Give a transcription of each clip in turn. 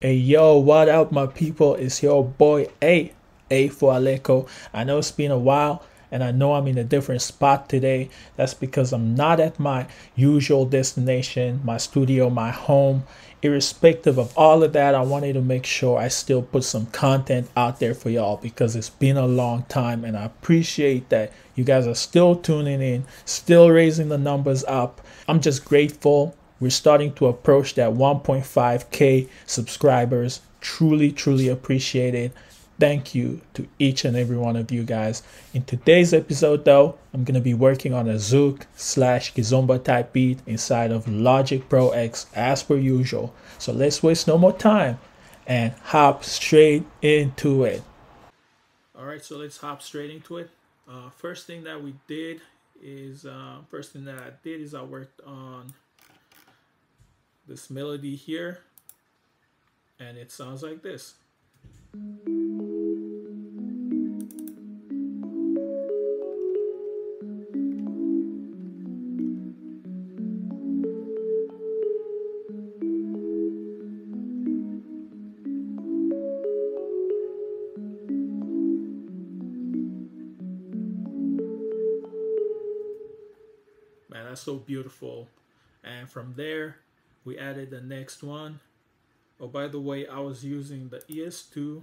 Hey yo, what up, my people? It's your boy A, A for Aleko. I know it's been a while and I know I'm in a different spot today. That's because I'm not at my usual destination, my studio, my home. Irrespective of all of that, I wanted to make sure I still put some content out there for y'all because it's been a long time and I appreciate that you guys are still tuning in, still raising the numbers up. I'm just grateful we're starting to approach that 1.5k subscribers. Truly, truly appreciate it. Thank you to each and every one of you guys. In today's episode, though, I'm going to be working on a Zouk slash Kizomba type beat inside of Logic Pro X as per usual. So let's waste no more time and hop straight into it. All right, so let's hop straight into it. Uh, first thing that we did is, uh, first thing that I did is I worked on this melody here and it sounds like this. Man, that's so beautiful. And from there, we added the next one. Oh, by the way, I was using the ES2.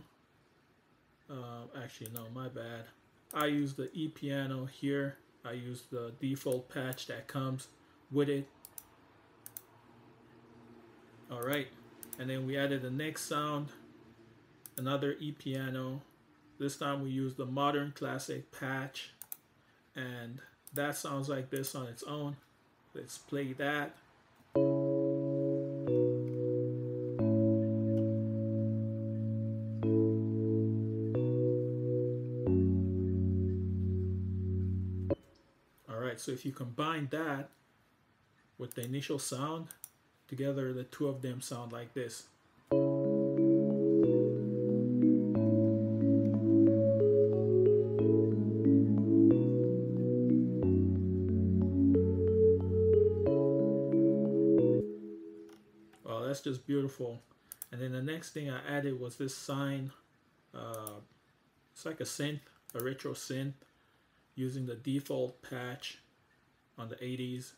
Uh, actually, no, my bad. I use the E piano here. I use the default patch that comes with it. All right, and then we added the next sound, another E piano. This time we use the modern classic patch, and that sounds like this on its own. Let's play that. Right, so if you combine that with the initial sound, together the two of them sound like this. Well, that's just beautiful. And then the next thing I added was this sine. Uh, it's like a synth, a retro synth using the default patch on the 80s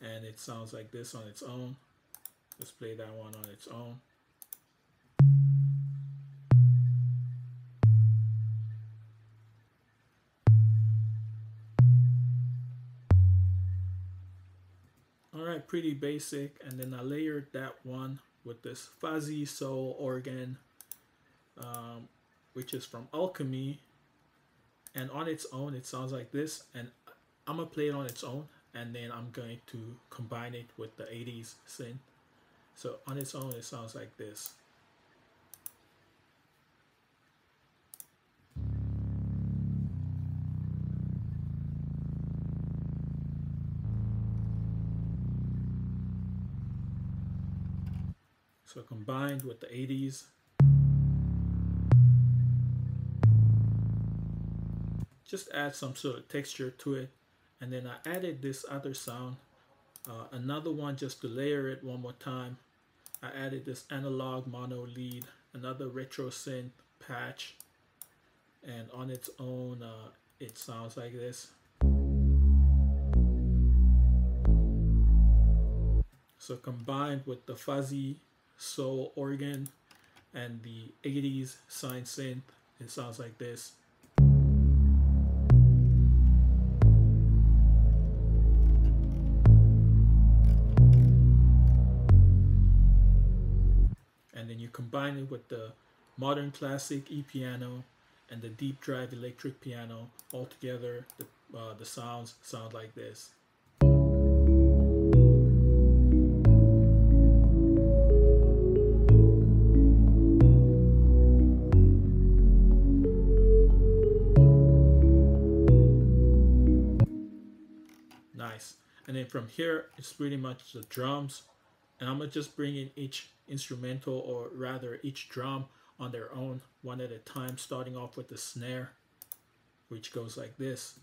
and it sounds like this on its own. Let's play that one on its own. Alright, pretty basic and then I layered that one with this fuzzy soul organ um, which is from Alchemy and on its own it sounds like this and I'm gonna play it on its own and then I'm going to combine it with the 80s synth so on its own it sounds like this. So combined with the 80s just add some sort of texture to it and then I added this other sound uh, another one just to layer it one more time. I added this analog mono lead another retro synth patch and on its own uh, it sounds like this. So combined with the fuzzy soul organ and the 80s sine synth it sounds like this combine it with the modern classic e-piano and the deep drive electric piano all together the, uh, the sounds sound like this. Nice. And then from here it's pretty much the drums and I'm gonna just bring in each instrumental or rather each drum on their own one at a time starting off with the snare which goes like this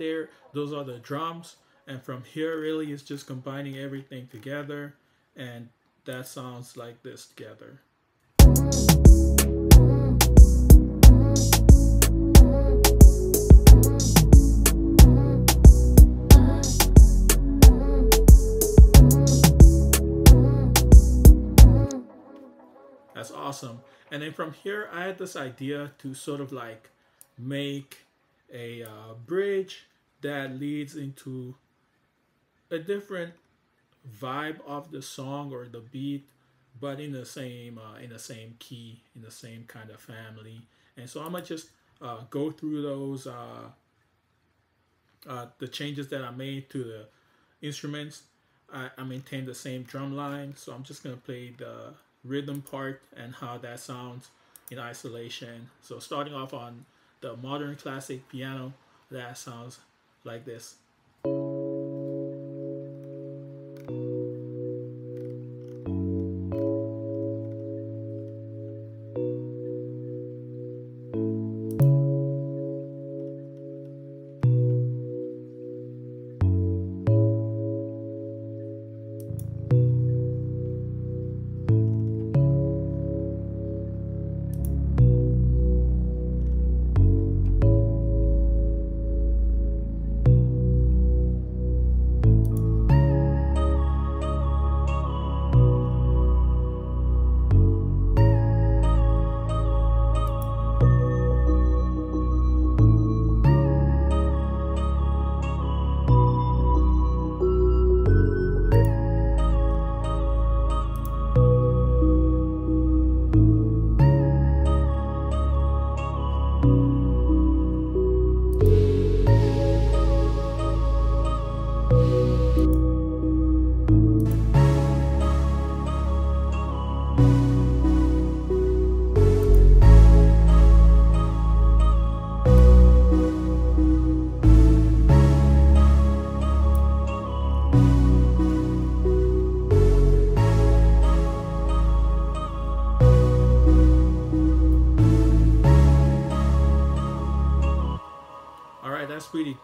there those are the drums and from here really it's just combining everything together and that sounds like this together That's awesome. And then from here, I had this idea to sort of like make a uh, bridge that leads into a different vibe of the song or the beat, but in the same uh, in the same key, in the same kind of family. And so I'm gonna just uh, go through those uh, uh the changes that I made to the instruments. I, I maintain the same drum line, so I'm just gonna play the rhythm part and how that sounds in isolation. So starting off on the modern classic piano, that sounds like this.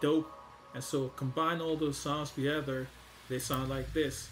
Dope. And so combine all those sounds together, they sound like this.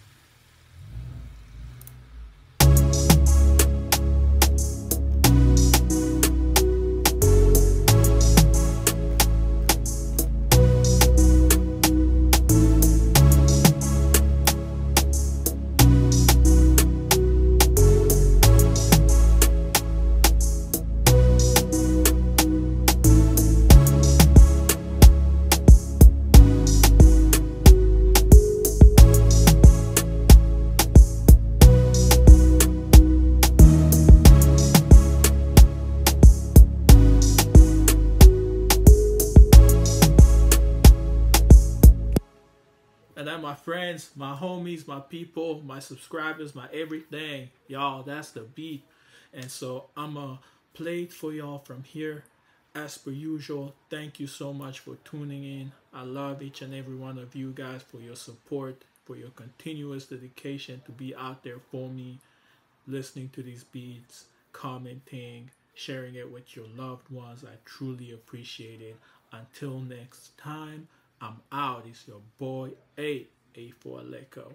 Friends, my homies, my people, my subscribers, my everything, y'all, that's the beat. And so I'm going to play it for y'all from here. As per usual, thank you so much for tuning in. I love each and every one of you guys for your support, for your continuous dedication to be out there for me, listening to these beats, commenting, sharing it with your loved ones. I truly appreciate it. Until next time. I'm out. It's your boy A A for Aleko.